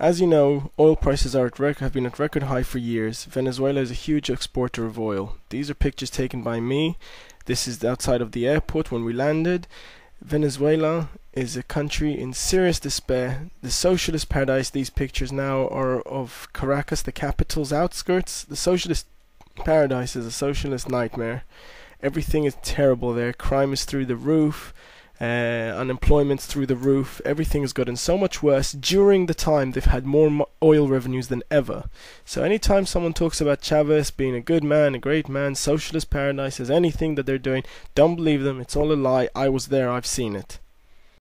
As you know, oil prices are at rec- have been at record high for years. Venezuela is a huge exporter of oil. These are pictures taken by me. This is outside of the airport when we landed. Venezuela is a country in serious despair. The socialist paradise, these pictures now are of Caracas, the capital's outskirts. The socialist paradise is a socialist nightmare. Everything is terrible there. Crime is through the roof. Uh, unemployment's through the roof. Everything has gotten so much worse during the time they've had more oil revenues than ever. So anytime someone talks about Chavez being a good man, a great man, socialist paradise, as anything that they're doing, don't believe them. It's all a lie. I was there. I've seen it.